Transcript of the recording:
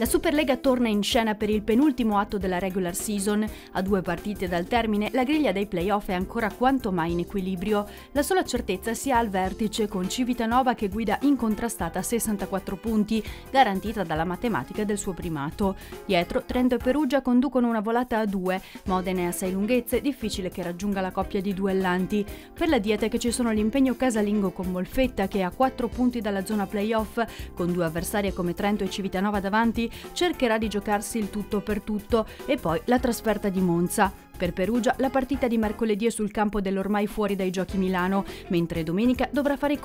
La Superlega torna in scena per il penultimo atto della regular season. A due partite dal termine, la griglia dei playoff è ancora quanto mai in equilibrio. La sola certezza si ha al vertice, con Civitanova che guida incontrastata a 64 punti, garantita dalla matematica del suo primato. Dietro, Trento e Perugia conducono una volata a due. Modena è a sei lunghezze, difficile che raggiunga la coppia di duellanti. Per la dieta che ci sono l'impegno casalingo con Molfetta, che è a 4 punti dalla zona playoff, con due avversarie come Trento e Civitanova davanti, cercherà di giocarsi il tutto per tutto e poi la trasferta di Monza. Per Perugia la partita di mercoledì è sul campo dell'ormai fuori dai giochi Milano, mentre domenica dovrà fare